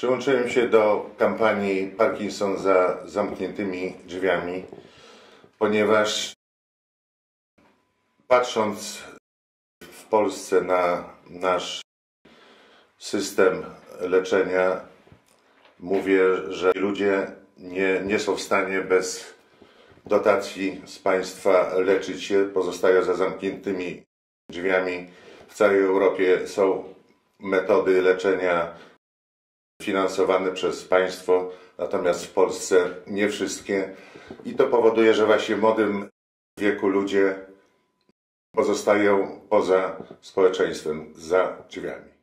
Przyłączyłem się do kampanii Parkinson za zamkniętymi drzwiami, ponieważ patrząc w Polsce na nasz system leczenia, mówię, że ludzie nie, nie są w stanie bez dotacji z państwa leczyć się, pozostają za zamkniętymi drzwiami. W całej Europie są metody leczenia finansowane przez państwo, natomiast w Polsce nie wszystkie. I to powoduje, że właśnie w młodym wieku ludzie pozostają poza społeczeństwem, za drzwiami.